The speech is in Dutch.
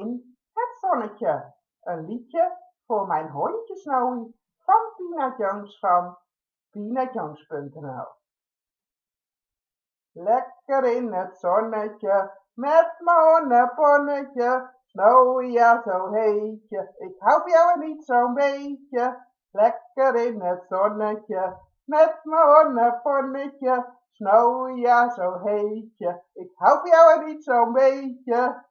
in het zonnetje. Een liedje voor mijn hondje Snowy van Pina Jones van pinajones.nl Lekker in het zonnetje met mijn honneponnetje. Snowy, ja zo heetje. Ik hou van jou niet zo'n beetje. Lekker in het zonnetje met mijn honneponnetje. Snowy, ja zo heetje. Ik hou van jou niet zo'n beetje.